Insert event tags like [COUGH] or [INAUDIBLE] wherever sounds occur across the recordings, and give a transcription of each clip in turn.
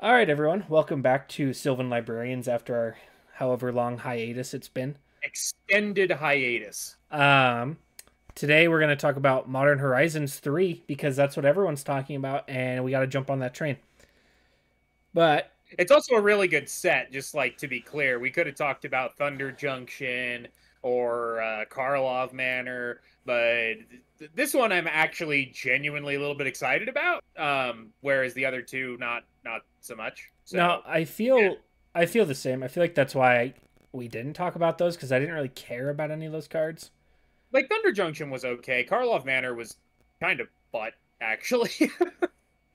All right, everyone. Welcome back to Sylvan Librarians after our however long hiatus it's been. Extended hiatus. Um, today we're going to talk about Modern Horizons 3 because that's what everyone's talking about and we got to jump on that train. But it's also a really good set, just like to be clear. We could have talked about Thunder Junction or uh, Karlov Manor, but th- this one I'm actually genuinely a little bit excited about. Um, whereas the other two, not not so much. So, no, I feel yeah. I feel the same. I feel like that's why we didn't talk about those because I didn't really care about any of those cards. Like Thunder Junction was okay. Karlov Manor was kind of butt actually.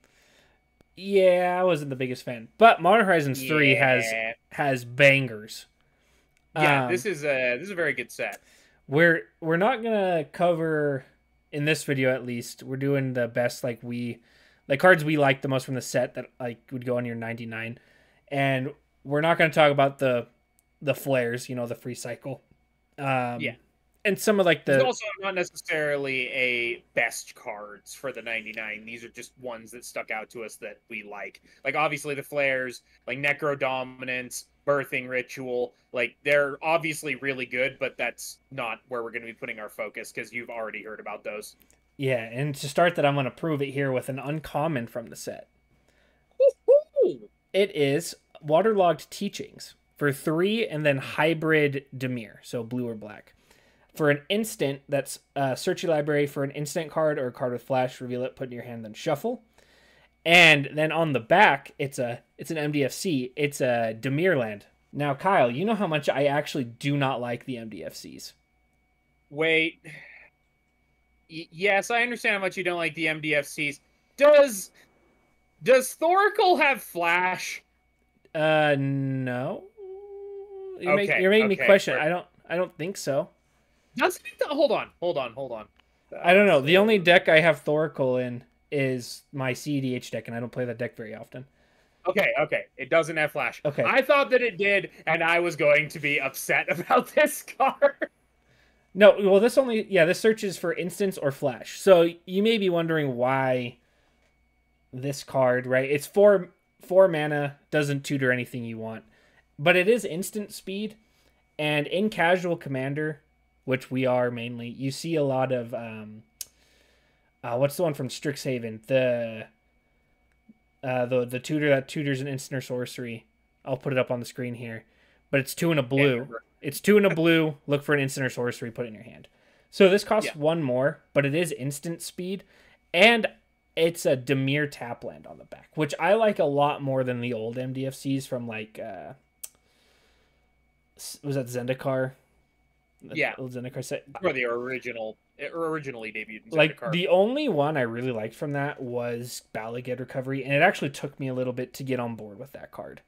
[LAUGHS] yeah, I wasn't the biggest fan, but Modern Horizons yeah. three has has bangers. Yeah, um, this is a this is a very good set. We're we're not gonna cover in this video at least. We're doing the best like we like cards we like the most from the set that like would go on your 99 and we're not going to talk about the the flares you know the free cycle um yeah and some of like the it's also not necessarily a best cards for the 99 these are just ones that stuck out to us that we like. Like obviously the flares like necrodominance birthing ritual like they're obviously really good but that's not where we're going to be putting our focus because you've already heard about those. Yeah and to start that i'm going to prove it here with an uncommon from the set. It is waterlogged teachings for three and then hybrid Dimir so blue or black for an instant, that's uh, search your library for an instant card or a card with flash, reveal it, put in your hand, then shuffle. And then on the back, it's a it's an MDFC. It's a Dimirland. Now, Kyle, you know how much I actually do not like the MDFCs. Wait. Y- yes, I understand how much you don't like the MDFCs. Does does Thoracle have flash? Uh, no. You're, okay, make, you're making okay, me question. I don't. I don't think so. Doesn't it? Hold on, hold on, hold on. I don't know. The only deck I have Thoracle in is my CEDH deck, and I don't play that deck very often. Okay, okay. It doesn't have flash. Okay. I thought that it did, and I was going to be upset [LAUGHS] about this card. No, well, this only yeah, this searches for instance or flash. So you may be wondering why this card, right? It's four four mana, doesn't tutor anything you want, but it is instant speed, and in casual commander, which we are mainly, you see a lot of um, uh, what's the one from Strixhaven? The uh, the the tutor that tutors an instant or sorcery. I'll put it up on the screen here, but it's two in a blue. It's two in a blue. Look for an instant or sorcery. Put it in your hand. So this costs yeah. one more, but it is instant speed, and it's a Dimir Tapland on the back, which I like a lot more than the old MDFCs from like uh, was that Zendikar? Yeah, Zendikar set. Or the original, originally debuted. like the only one I really liked from that was Bala Ged Recovery, and it actually took me a little bit to get on board with that card.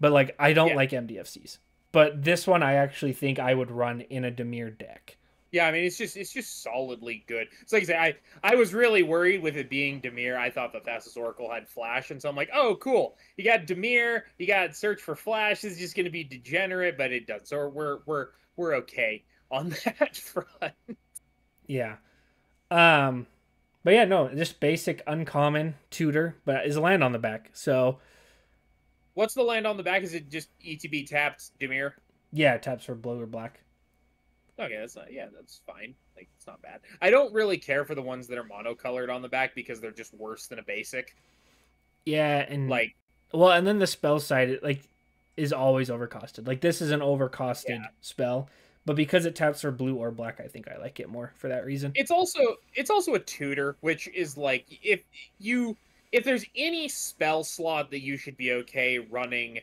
But like, I don't yeah. like MDFCs, but this one I actually think I would run in a Dimir deck. Yeah, I mean it's just it's just solidly good. So like I say, I I was really worried with it being Dimir. I thought the Thassa's Oracle had Flash, and so I'm like, oh cool, you got Dimir, you got Search for Flash. This is just going to be degenerate, but it does. So we're we're we're okay on [LAUGHS] that front. Yeah. Um but yeah, no, just basic uncommon tutor, but is a land on the back. So What's the land on the back? Is it just ETB tapped Dimir? Yeah, taps for blue or black. Okay, that's not yeah, that's fine. Like it's not bad. I don't really care for the ones that are monocolored on the back because they're just worse than a basic. Yeah, and like well, and then the spell side, like is always overcosted. Like this is an overcosted yeah. spell, but because it taps for blue or black, I think I like it more for that reason. It's also it's also a tutor, which is like if you if there's any spell slot that you should be okay running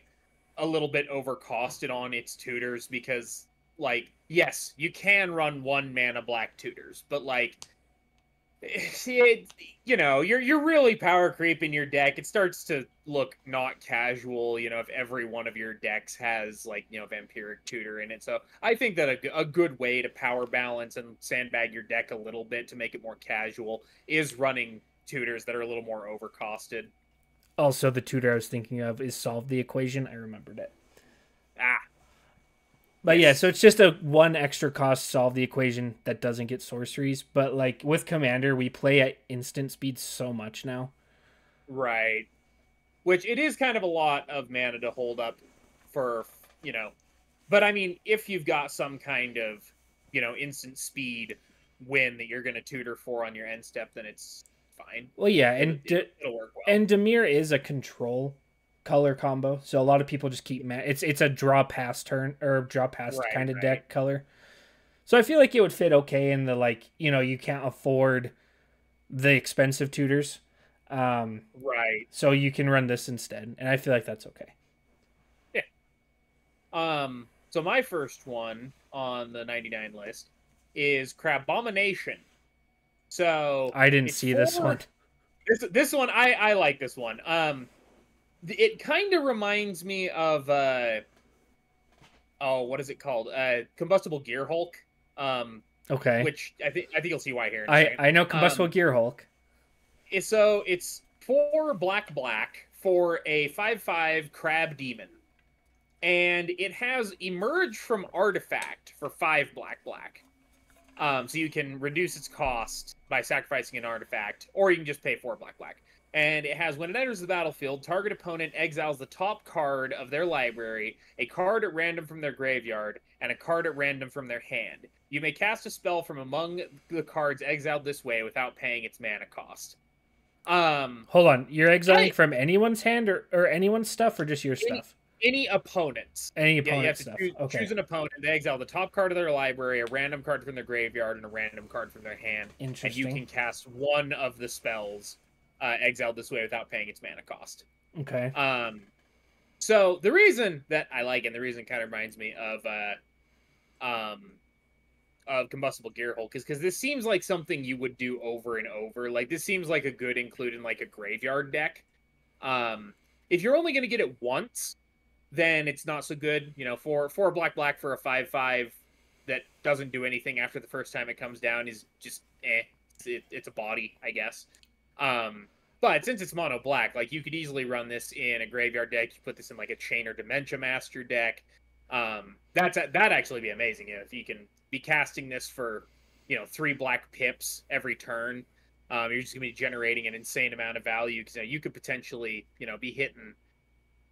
a little bit overcosted on its tutors because like yes, you can run one mana black tutors, but like [SIGHS] it, you know, you're you're really power creeping your deck. It starts to look not casual, you know, if every one of your decks has like, you know, vampiric tutor in it. So I think that a, a good way to power balance and sandbag your deck a little bit to make it more casual is running tutors that are a little more overcosted. Also, the tutor I was thinking of is solve the equation. I remembered it. Ah, but yeah, so it's just a one extra cost solve the equation that doesn't get sorceries. But like with Commander, we play at instant speed so much now. Right. which it is kind of a lot of mana to hold up for you know. But I mean, if you've got some kind of you know instant speed win that you're going to tutor for on your end step, then it's fine. Well, yeah, and it'll, it'll work well. and Dimir is a control color combo, so a lot of people just keep ma- it's it's a draw pass turn or draw pass Right, kind of right. deck color. So I feel like it would fit okay in the like you know you can't afford the expensive tutors, um, right. so you can run this instead, and I feel like that's okay. Yeah. Um. So my first one on the 99 list is Crabomination. So I didn't see this one. [LAUGHS] this this one I I like this one. Um, it kind of reminds me of uh, oh, what is it called? Uh, Combustible Gearhulk. Um, Okay, which I think I think you'll see why here. I. I know combustible um, gear Hulk. So it's four black black for a five five crab demon, and it has emerged from artifact for five black black. Um, so you can reduce its cost by sacrificing an artifact, or you can just pay four black black. And it has when it enters the battlefield, target opponent exiles the top card of their library, a card at random from their graveyard, and a card at random from their hand. You may cast a spell from among the cards exiled this way without paying its mana cost. Um, Hold on, you're exiling Hey. from anyone's hand or, or anyone's stuff or just your Any- stuff? any opponents. Any Yeah, you have to stuff. choose, okay. choose an opponent. They exile the top card of their library, a random card from their graveyard, and a random card from their hand. Interesting. And you can cast one of the spells uh, exiled this way without paying its mana cost. Okay. Um, so the reason that I like and the reason it kind of reminds me of uh, um, of combustible gearhulk is because this seems like something you would do over and over. Like this seems like a good include in like a graveyard deck. Um, if you're only going to get it once, then it's not so good. You know, for for black black for a five five that doesn't do anything after the first time it comes down is just eh. It's, it, it's a body, I guess. Um, but since it's mono black, like you could easily run this in a graveyard deck. You put this in like a Chainer Dementia Master deck. Um, that's that actually be amazing you know, if you can be casting this for you know three black pips every turn. Um, you're just gonna be generating an insane amount of value because you, know, you could potentially you know be hitting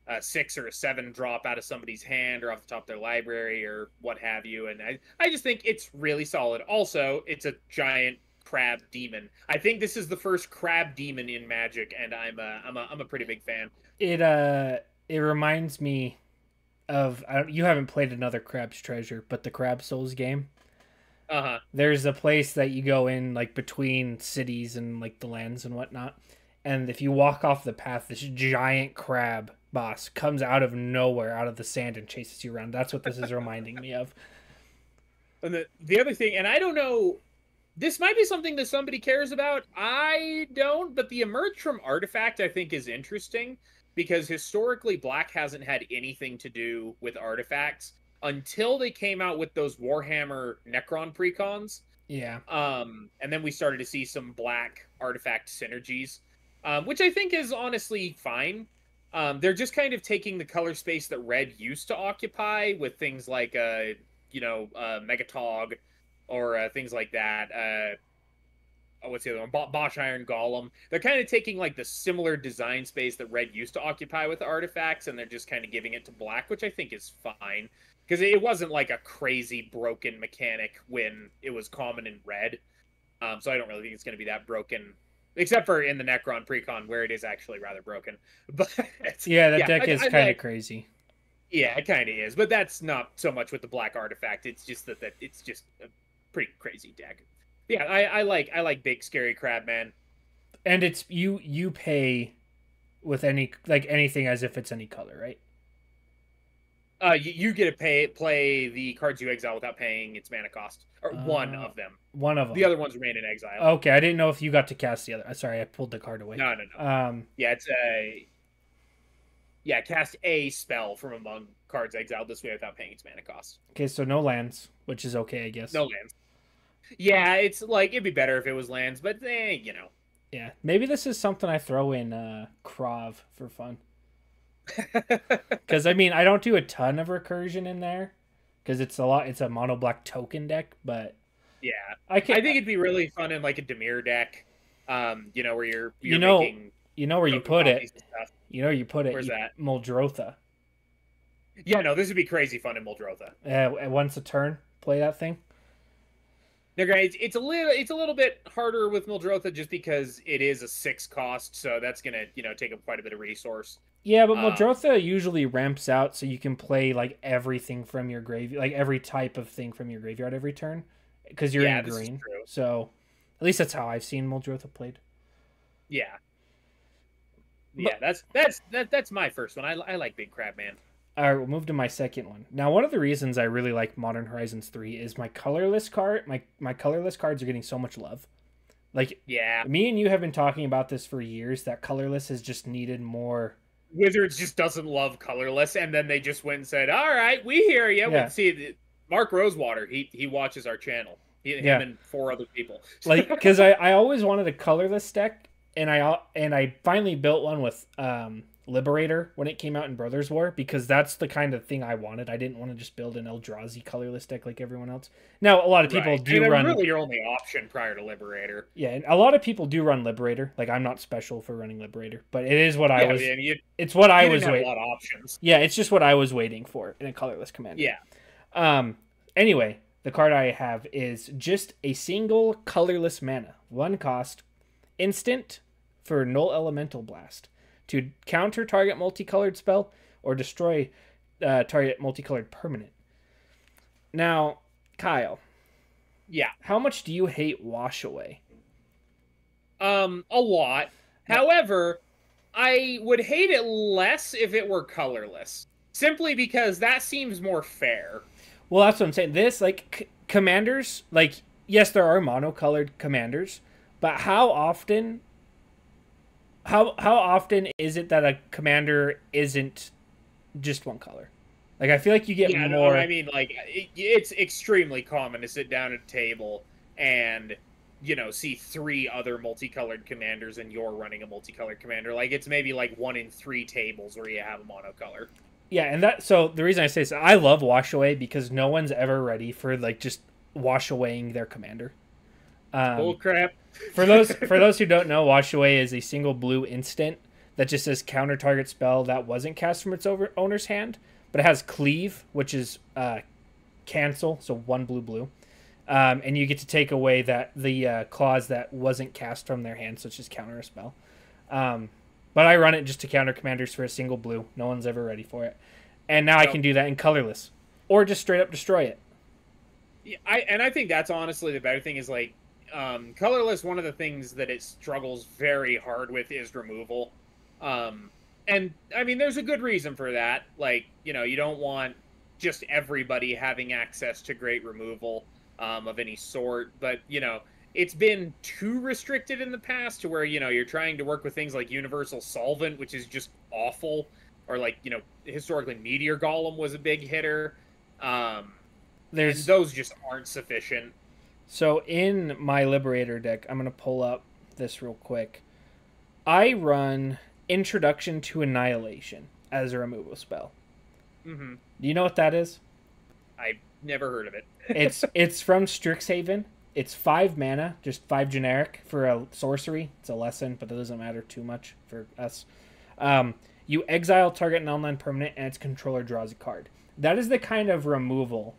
a six or a seven drop out of somebody's hand or off the top of their library or what have you. And I, I just think it's really solid. Also, it's a giant crab demon. I think this is the first crab demon in Magic, and I'm a, I'm a, I'm a pretty big fan. It uh it reminds me of I don't, you haven't played another Crab's Treasure, but the Crab Souls game. Uh huh. There's a place that you go in like between cities and like the lands and whatnot. And if you walk off the path, this giant crab boss comes out of nowhere, out of the sand, and chases you around. That's what this is reminding me of. [LAUGHS] And the the other thing, and I don't know, this might be something that somebody cares about. I don't, but the emerge from artifact I think is interesting because historically black hasn't had anything to do with artifacts until they came out with those Warhammer Necron precons. Yeah. Um, and then we started to see some black artifact synergies, um, which I think is honestly fine. Um, they're just kind of taking the color space that red used to occupy with things like, uh, you know, uh, Megatog or uh, things like that. Uh, oh, what's the other one? Bo- Bosh Iron Golem. They're kind of taking like the similar design space that red used to occupy with artifacts, and they're just kind of giving it to black, which I think is fine because it wasn't like a crazy broken mechanic when it was common in red. Um, so I don't really think it's going to be that broken, except for in the Necron precon where it is actually rather broken. [LAUGHS] But Yeah, that Yeah, deck I- is kind of like- crazy. yeah, it kind of is. But that's not so much with the black artifact. It's just that, that it's just a pretty crazy deck. Yeah, I, I like I like big scary crab man. And it's you you pay with any like anything as if it's any color, right? Uh, you, you get to pay play the cards you exile without paying its mana cost, or one Uh, of them. One of them. The other ones remain in exile. Okay, I didn't know if you got to cast the other. Sorry, I pulled the card away. No, no, no. Um, Yeah, it's a yeah. Cast a spell from among cards exiled this way without paying its mana cost. okay, so no lands, which is okay, I guess. No lands. Yeah, it's like it'd be better if it was lands, but eh, you know. Yeah, maybe this is something I throw in uh Krav for fun. [LAUGHS] Because I mean, I don't do a ton of recursion in there, because it's a lot. It's a mono black token deck, but yeah, I can. I think it'd be really fun in like a Dimir deck. Um, you know, where you're, you're You know- making you know where you put it. copies and stuff. You know, you put it. Where's you, that? Muldrotha. Yeah, no, this would be crazy fun in Muldrotha. Uh, once a turn, play that thing. No, guys, it's a little it's a little bit harder with Muldrotha just because it is a six cost, so that's gonna you know take up quite a bit of resource. Yeah, but Uh, Muldrotha usually ramps out so you can play like everything from your grave, like every type of thing from your graveyard every turn, because you're Yeah, in green. So, at least that's how I've seen Muldrotha played. Yeah, yeah, that's that's that, that's my first one. I, I like Big Crab Man. All right, we'll move to my second one. Now, one of the reasons I really like Modern Horizons 3 is my colorless card. My my colorless cards are getting so much love. Like Yeah, me and you have been talking about this for years. That colorless has just needed more. Wizards just doesn't love colorless, and then they just went and said, "All right, we hear you." Yeah. We see Mark Rosewater. He he watches our channel. He, Yeah. Him and four other people. [LAUGHS] Like because I I always wanted a colorless deck, and I and I finally built one with um Liberator when it came out in Brothers War because that's the kind of thing I wanted. I didn't want to just build an Eldrazi colorless deck like everyone else. Now a lot of people Right. do and run. really your only option prior to Liberator. Yeah, and a lot of people do run Liberator. Like I'm not special for running Liberator, but it is what I was. man, you, It's what I was waiting. a lot of options. Yeah, it's just what I was waiting for in a colorless commander. Yeah, Um. Anyway, the card I have is just a single colorless mana, one cost, instant for null elemental blast to counter target multicolored spell or destroy uh, target multicolored permanent. Now, Kyle, yeah. how much do you hate Wash Away? Um, a lot. However, I would hate it less if it were colorless. Simply because that seems more fair. Well, that's what I'm saying. This like c- commanders, like yes, there are monocolored commanders, but how often? How how often is it that a commander isn't just one color? Like I feel like you get yeah, no, more. I mean, like it, it's extremely common to sit down at a table and you know see three other multicolored commanders, and you're running a multicolored commander. Like it's maybe like one in three tables where you have a monocolor. yeah, and that so the reason I say this, I love wash away because no one's ever ready for like just wash awaying their commander. Um, Bull crap. For those for [LAUGHS] those who don't know, Wash Away is a single blue instant that just says counter target spell that wasn't cast from its over, owner's hand, but it has cleave, which is uh, cancel, so one blue blue, um, and you get to take away that the uh, clause that wasn't cast from their hand, so it's just counter a spell. Um, but I run it just to counter commanders for a single blue. No one's ever ready for it, and now I can do that in colorless, or just straight up destroy it. Yeah, I and I think that's honestly the better thing is like um, colorless. One of the things that it struggles very hard with is removal, um, and I mean there's a good reason for that. Like you know you don't want just everybody having access to great removal um, of any sort, but you know it's been too restricted in the past to where you know you're trying to work with things like universal solvent, which is just awful, or like you know historically meteor golem was a big hitter. Um, There's those just aren't sufficient. So in my Liberator deck, I'm gonna pull up this real quick. I run Introduction to Annihilation as a removal spell. hmm Do you know what that is? I've never heard of it. [LAUGHS] It's it's from Strixhaven. It's five mana, just five generic for a sorcery. It's a lesson, but that doesn't matter too much for us. Um, you exile target non-land permanent, and its controller draws a card. That is the kind of removal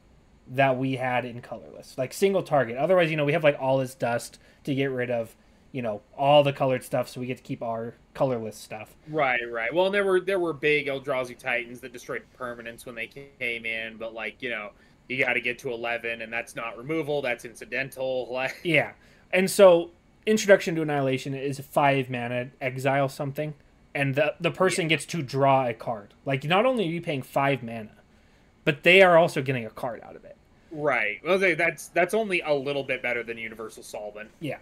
that we had in colorless, like single target. Otherwise, you know, we have like all this dust to get rid of, you know, all the colored stuff, so we get to keep our colorless stuff. Right, right. Well, and there were there were big Eldrazi Titans that destroyed permanents when they came in, but like you know, you got to get to eleven, and that's not removal. That's incidental. [LAUGHS] Like Yeah, and so Introduction to Annihilation is five mana, exile something, and the the person gets to draw a card. Like not only are you paying five mana, but they are also getting a card out of it. Right. Well, they- that's that's only a little bit better than Universal Solvent. Yeah.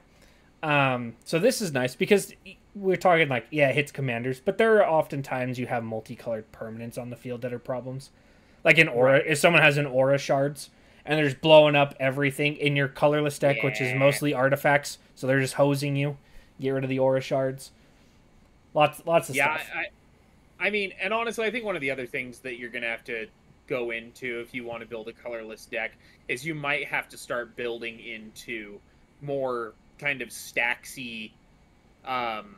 Um, so this is nice because we're talking like yeah, it hits commanders, but there are often times you have multicolored permanents on the field that are problems. Like in aura, if someone has an aura shards and they're just blowing up everything in your colorless deck, which is mostly artifacts, so they're just hosing you. Get rid of the aura shards. Lots, lots of Yeah, stuff. I, I, I mean, and honestly, I think one of the other things that you're gonna have to go into if you want to build a colorless deck is you might have to start building into more kind of stacksy um,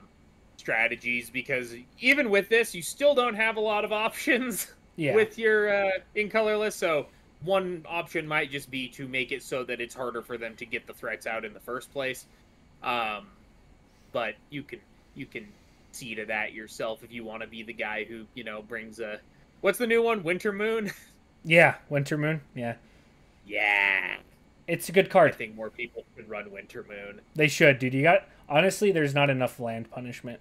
strategies because even with this, you still don't have a lot of options [LAUGHS] Yeah. with your uh, in colorless. So one option might just be to make it so that it's harder for them to get the threats out in the first place. Um, but you can you can see to that yourself if you want to be the guy who you know brings a what's the new one Winter Moon. [LAUGHS] yeah, Winter Moon. Yeah. yeah, It's a good card. I think more people should run Winter Moon. They should, dude. You got honestly, there's not enough land punishment.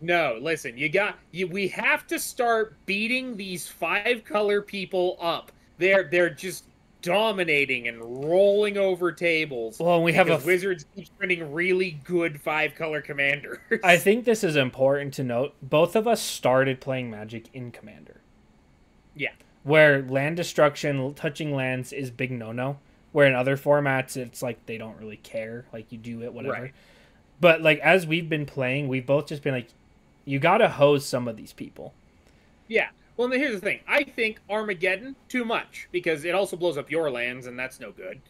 No, listen, you got you. We have to start beating these five color people up. They're they're just dominating and rolling over tables. Well, we have a. Wizards keeps printing really good five color commanders. I [LAUGHS] think this is important to note. Both of us started playing Magic in Commander. Yeah. Where land destruction, touching lands is big no no. Where in other formats, it's like they don't really care. Like you do it, whatever. Right. But like as we've been playing, we've both just been like, you gotta hose some of these people. Yeah. Well, here's the thing. I think Armageddon too much because it also blows up your lands, and that's no good.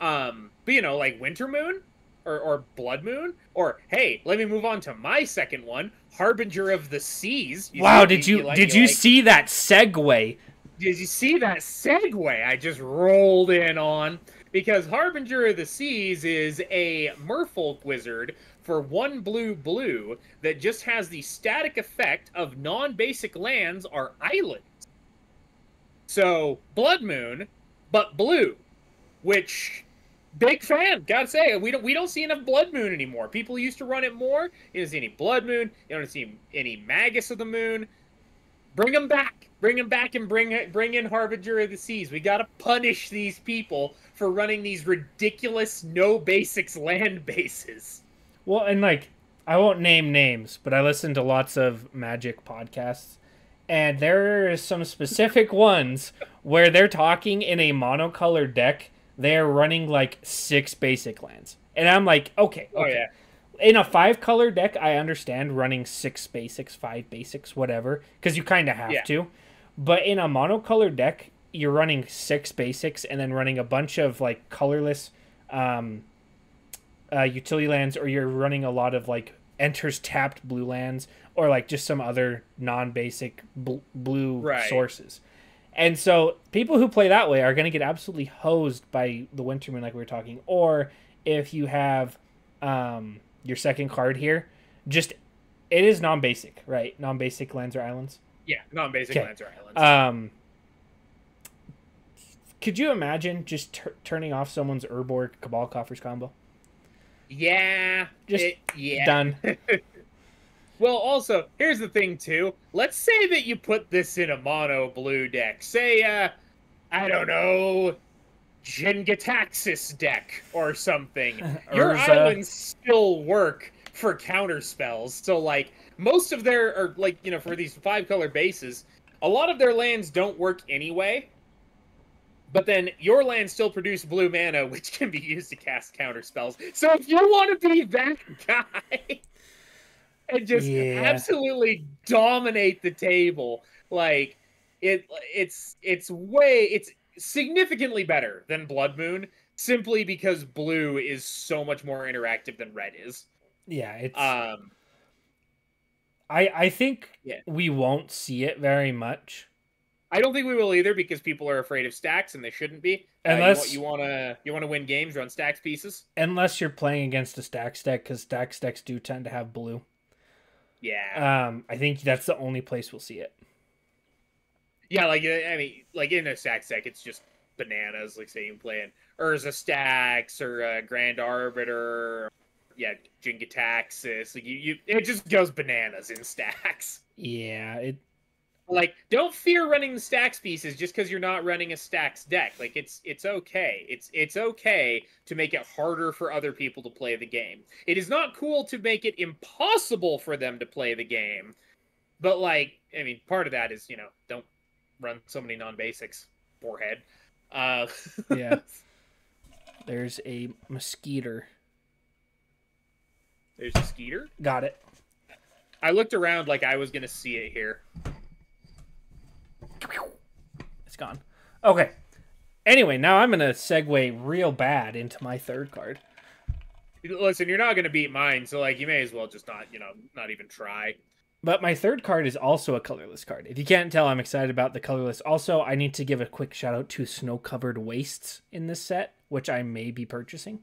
Um, but you know, like Winter Moon or, or Blood Moon, or hey, let me move on to my second one, Harbinger of the Seas. You wow, did you, like- did you like- see that segue? Did you see that segue I just rolled in on? Because Harbinger of the Seas is a merfolk wizard for one blue blue that just has the static effect of non basic lands are islands. So, Blood Moon, but blue, which big fan, gotta say. We don't we don't see enough Blood Moon anymore. People used to run it more. You don't see any Blood Moon. You don't see any Magus of the Moon. Bring them back. Bring them back and bring bring in Harbinger of the Seas. We gotta punish these people for running these ridiculous no basics land [LAUGHS] bases. Well, and like I won't name names, but I listen to lots of Magic podcasts, and there are some specific ones where they're talking in a monocolored deck. They're running like six basic lands, and I'm like, okay, Oh okay. yeah. In a five color deck, I understand running six basics, five basics, whatever, because you kind of have Yeah. to. But in a monocolored deck, you're running six basics and then running a bunch of like colorless um, uh, utility lands, or you're running a lot of like enters tapped blue lands, or like just some other non-basic bl- blue Right. sources. And so people who play that way are going to get absolutely hosed by the Wintermoon, like we were talking. Or if you have um, your second card here, just it is non-basic, right? Non-basic lands or islands. Yeah, non basic Okay. lands or islands. Um, could you imagine just tur turning off someone's Urborg Cabal Coffers combo? yeah. just it- yeah. Done. [LAUGHS] Well, also, here's the thing too. Let's say that you put this in a mono blue deck. Say, uh, I don't know, Jin-Gitaxias deck or something. [LAUGHS] Your Urza. islands still work for counter spells. So, like, most of their, or like, you know, for these five color bases, a lot of their lands don't work anyway. But then your lands still produce blue mana, [LAUGHS] which can be used to cast counter spells. So if you want to be that [LAUGHS] guy and just Yeah. absolutely dominate the table, like it, it's it's way it's significantly better than Blood Moon, simply because blue is so much more interactive than red is. Yeah, it's. Um, I I think Yeah. we won't see it very much. I don't think we will either because people are afraid of stacks and they shouldn't be. Uh, Unless- you, want to you want to win games, run stacks pieces. Unless you're playing against a stack deck, because stack decks do tend to have blue. Yeah. Um, I think that's the only place we'll see it. Yeah, like uh, I mean, like in a stack deck, it's just bananas. Like say you play in Urza Stacks or uh, Grand Arbiter, yeah, Jin-Gitaxias. Like you, you, it just goes bananas in [LAUGHS] stacks. Yeah, it. Like, don't fear running the stacks pieces just because you're not running a stacks deck. Like it's it's okay. It's it's okay to make it harder for other people to play the game. It is not cool to make it impossible for them to play the game. But like, I mean, part of that is you know don't run so many non basics. Forehead. Uh, [LAUGHS] Yeah. There's a mosquito. there's a Skeeter. Got it. I looked around like I was gonna see it here. It's gone. Okay. Anyway, now I'm gonna segue real bad into my third card. listen, you're not gonna beat mine, so like you may as well just not, you know, not even try. But my third card is also a colorless card. If you can't tell, I'm excited about the colorless. Also, I need to give a quick shout out to Snow Covered Wastes in this set, which I may be purchasing.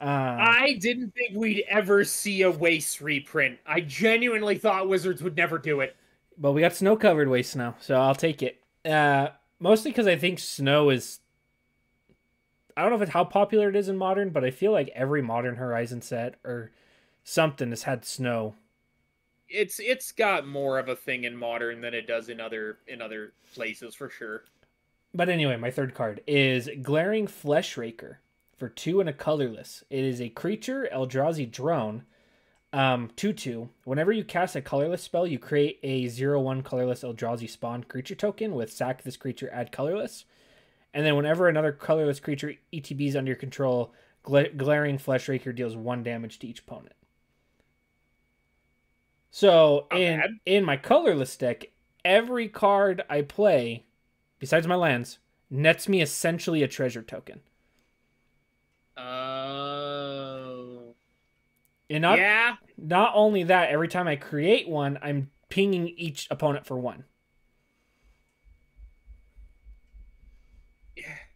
Uh, I didn't think we'd ever see a waste reprint. I genuinely thought Wizards would never do it. but we got Snow Covered Wastes now, so I'll take it. Uh, mostly because I think snow is. I don't know if it's how popular it is in modern, but I feel like every modern Horizon set or something has had snow. It's it's got more of a thing in modern than it does in other in other places for sure. But anyway, my third card is Glaring Fleshraker for two and a colorless. It is a creature, Eldrazi drone, um, 2 2. Whenever you cast a colorless spell, you create a 0 1 colorless Eldrazi spawn creature token with sack this creature, add colorless. And then whenever another colorless creature ETBs under your control, Gla- Glaring Fleshraker deals one damage to each opponent. So Not in bad. in my colorless deck, every card I play, besides my lands, nets me essentially a treasure token. Oh. And not yeah. not only that, every time I create one, I'm pinging each opponent for one.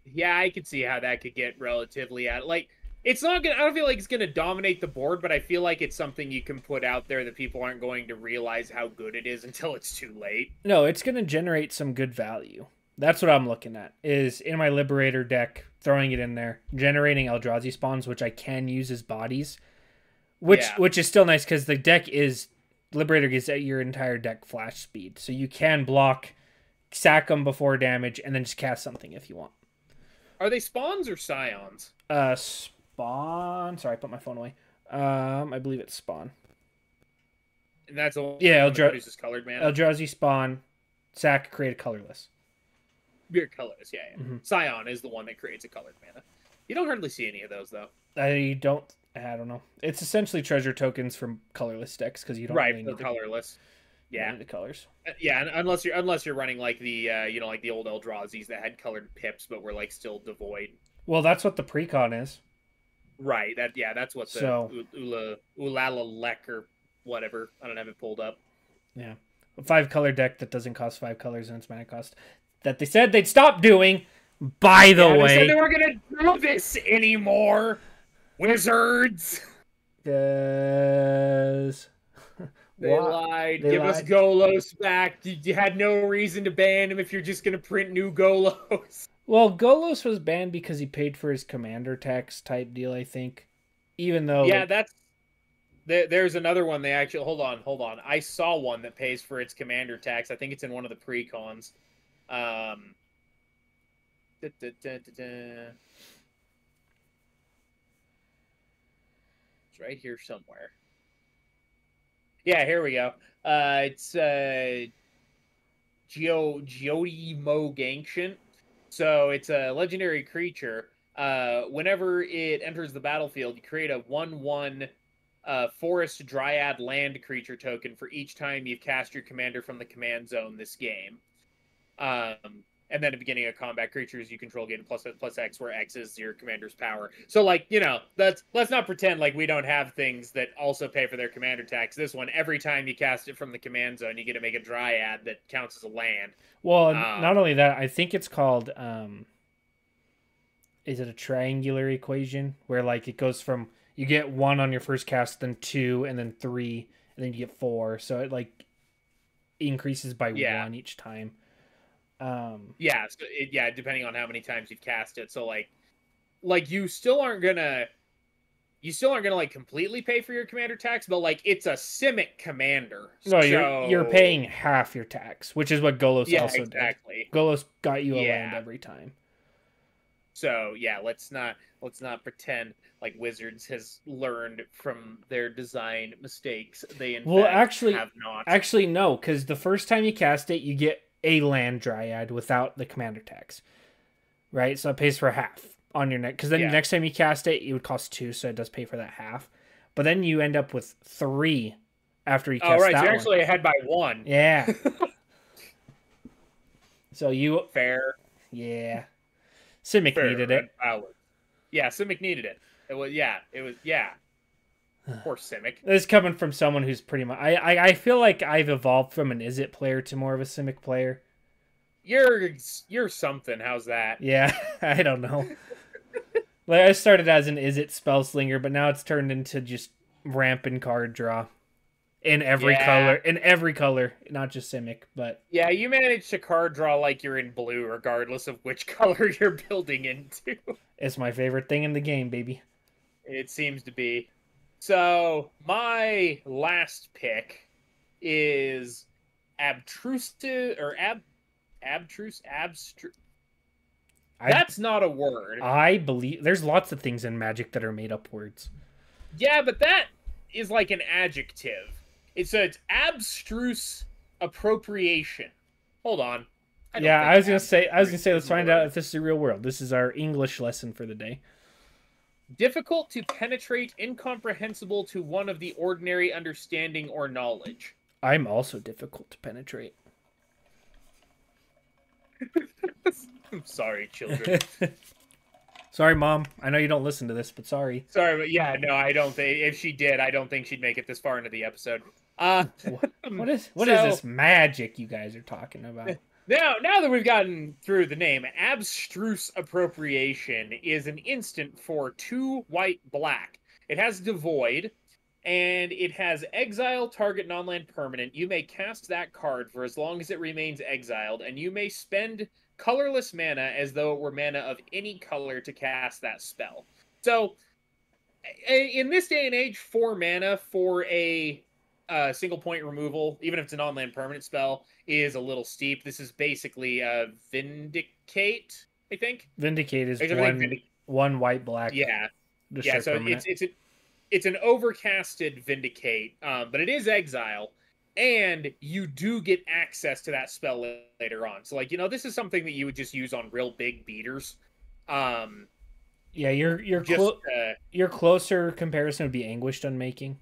Yeah, I could see how that could get relatively out. Like, it's not gonna. I don't feel like it's gonna dominate the board, but I feel like it's something you can put out there that people aren't going to realize how good it is [LAUGHS] until it's too late. No, it's going to generate some good value. That's what I'm looking at. Is in my Liberator deck, throwing it in there, generating Eldrazi spawns, which I can use as bodies, which Yeah. which is still nice because the deck is Liberator gives at your entire deck flash speed, so you can block, sack them before damage, and then just cast something if you want. Are they spawns or scions? Uh, spawn. Sorry, I put my phone away. Um, I believe it's spawn. And that's all. Yeah, one that Eldra- produces colored mana. Eldrazi spawn, sack, create a colorless. Your colors, yeah. yeah. Mhm. Scion is the one that creates a colored mana. You don't hardly see any of those though. I don't. I don't know. It's essentially treasure tokens from colorless decks because you don't right, really need, the, colorless. Yeah, the colors. Uh, yeah. and Unless you're unless you're running like the uh, you know like the old Eldrazi's that had colored pips but were like still devoid. Well, that's what the precon is. Right. That yeah. That's what the So- Ula Ulala Lek or whatever. I don't have it pulled up. Yeah, a five color deck that doesn't cost five colors and its mana cost. That they said they'd stop doing. By the Yeah, they way, said they weren't gonna do this anymore. Wizards. Yes. [LAUGHS] They Why- lied. they Give us. Golos back. You, you had no reason to ban him if you're just gonna print new Golos. [LAUGHS] Well, Golos was banned because he paid for his commander tax type deal, I think. Even though, yeah, like, that's. There, there's another one. They actually hold on, hold on. I saw one that pays for its commander tax. I think it's in one of the pre-cons. Um. da, da, da, da, da. It's right here somewhere. Yeah, here we go. Uh, it's uh, Geo Jyoti Moag Ancient. So it's a legendary creature. Uh, whenever it enters the battlefield, you create a one-one uh, forest dryad land creature token for each time you've cast your commander from the command zone this game. Um, and then at the beginning of combat, creatures you control get plus plus X, where X is your commander's power. So, like you know, that's let's not pretend like we don't have things that also pay for their commander tax. This one, every time you cast it from the command zone, you get to make a dryad that counts as a land. well, um, not only that, I think it's called. um Is it a triangular equation where like it goes from you get one on your first cast, then two, and then three, and then you get four. So it like increases by Yeah. one each time. Um, Yeah, so it, yeah, depending on how many times you've cast it. So like, like you still aren't gonna, you still aren't gonna like completely pay for your commander tax, but like it's a Simic commander. no, you're you're paying half your tax, which is what Golos Yeah, also exactly. did. Golos got you a land every time. So yeah, let's not let's not pretend like Wizards has learned from their design mistakes. They in Well, actually- have not. Actually, no, because the first time you cast it, you get a land dryad without the commander tax, right? So it pays for half on your neck. Because then Yeah. the next time you cast it, it would cost two, so it does pay for that half. But then you end up with three after you oh cast right, that you're one. actually ahead by one. Yeah. [LAUGHS] so you, Fair. yeah, Simic fair needed it. valid. Yeah, Simic needed it. It was yeah, it was yeah. Poor Simic. This is coming from someone who's pretty much. I, I I feel like I've evolved from an Izzet player to more of a Simic player. You're you're something. How's that? Yeah, [LAUGHS] I don't know. like I started as an Izzet spell slinger, but now it's turned into just rampant card draw in every Yeah. color. In every color, not just Simic, but Yeah, you manage to card draw like you're in blue, regardless of which [LAUGHS] color you're building into. it's my favorite thing in the game, baby. It seems to be. So my last pick is abtrusive or ab abtruse abstru. I That's not a word. I believe there's lots of things in Magic that are made up words. yeah, but that is like an adjective. It's a it's abstruse appropriation. Hold on. don't yeah, I was gonna say. I was gonna say. Let's find out if this is a real world. This is our English lesson for the day. Difficult to penetrate, incomprehensible to one of the ordinary understanding or knowledge. I'm also difficult to penetrate. I'm [LAUGHS] sorry, children. [LAUGHS] sorry, mom. I know you don't listen to this, but sorry. sorry, but yeah, no, I don't think if she did, I don't think she'd make it this far into the episode. Uh, What is what is [LAUGHS] So- this magic you guys are talking about? Now, now that we've gotten through the name, abstruse appropriation is an instant for two white black. It has devoid, and it has exile target non-land permanent. You may cast that card for as long as it remains exiled, and you may spend colorless mana as though it were mana of any color to cast that spell. So, in this day and age, four mana for a uh, single point removal, even if it's an on land permanent spell, is a little steep. This is basically a vindicate, I think. Vindicate is one Vindic- one white black. yeah, yeah. So permanent. it's it's a, it's an overcasted vindicate, um, but it is exile, and you do get access to that spell later on. So like you know, this is something that you would just use on real big beaters. Um, yeah. Your your just clo- uh, your closer comparison would be anguished unmaking.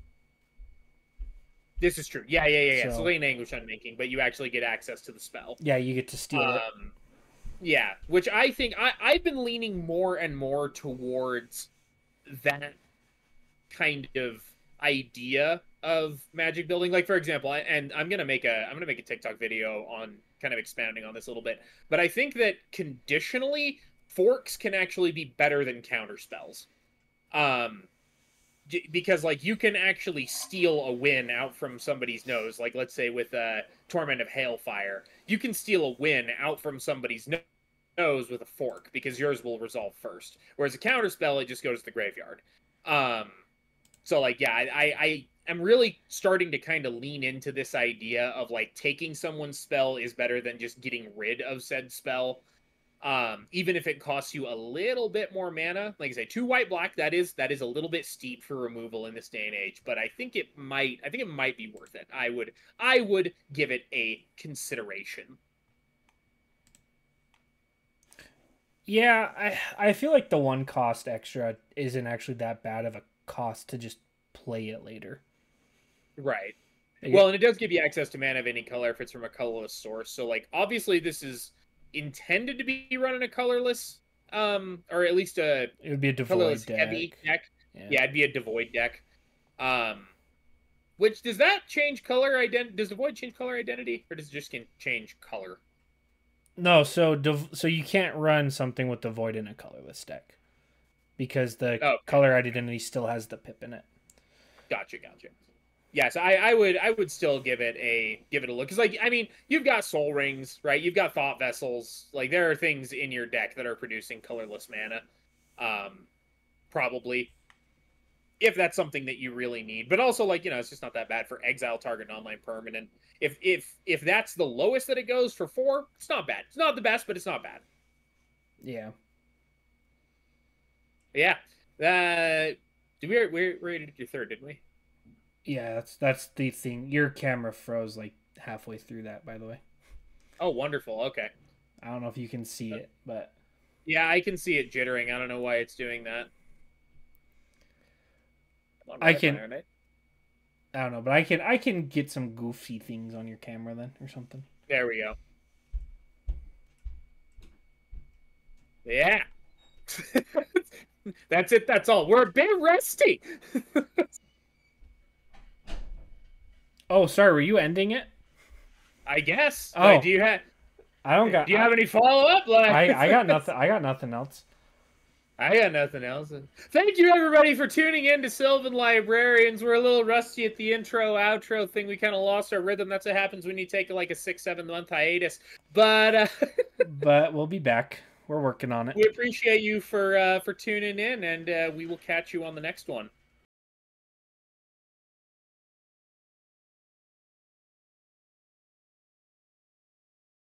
This is true. Yeah, yeah, yeah, yeah. So, So- lane anguish unmaking, but you actually get access to the spell. Yeah, you get to steal it. Um, yeah, which I think I, I've been leaning more and more towards that kind of idea of magic building. Like for example, I, and I'm gonna make a I'm gonna make a TikTok video on kind of expounding on this a little bit. But I think that conditionally, forks can actually be better than counter spells. Um, because like you can actually steal a win out from somebody's nose. Like let's say with uh, Torment of Hailfire, you can steal a win out from somebody's no- nose with a fork because yours will resolve first. Whereas a counter spell, it just goes to the graveyard. Um, so like yeah, I I, I am really starting to kind of lean into this idea of like taking someone's spell is better than just getting rid of said spell. Um, even if it costs you a little bit more mana, like I say, two white black, that is that is a little bit steep for removal in this day and age, but I think it might I think it might be worth it. I would I would give it a consideration. Yeah, I I feel like the one cost extra isn't actually that bad of a cost to just play it later. Right. Well, and it does give you access to mana of any color if it's from a colorless source. So like obviously this is intended to be run in a colorless um or at least a it would be a devoid deck. heavy deck. Yeah. Yeah, it'd be a devoid deck. Um which does that change color ident does devoid change color identity or does it just change color? No, so dev- so you can't run something with devoid in a colorless deck because the Oh, okay. color identity still has the pip in it. Gotcha, gotcha. Yeah, so I, I would I would still give it a give it a look. Because like I mean you've got sol rings right? You've got thought vessels. Like there are things in your deck that are producing colorless mana, um, probably if that's something that you really need. But also like you know it's just not that bad for exile target online permanent. If if if that's the lowest that it goes for four it's not bad. It's not the best but it's not bad. Yeah. yeah. Uh did we we we did your third didn't we Yeah, that's that's the thing. Your camera froze like halfway through that, by the way. oh wonderful okay I don't know if you can see uh, it, but Yeah, I can see it jittering. I don't know why it's doing that. On, I can-? I don't know. But I can I can get some goofy things on your camera then or something. There we go. Yeah. [LAUGHS] that's it. That's all. We're a bit rusty. [LAUGHS] Oh, sorry. Were you ending it? I guess. Oh. Like, do you have I don't got. do you have any follow up? Like, I, I got [LAUGHS] nothing. I got nothing else. I got nothing else. Thank you everybody for tuning in to Sylvan Librarians. We're a little rusty at the intro outro thing. We kind of lost our rhythm. That's what happens when you take like a six seven month hiatus. But uh, [LAUGHS] But we'll be back. We're working on it. we appreciate you for uh, for tuning in, and uh, we will catch you on the next one.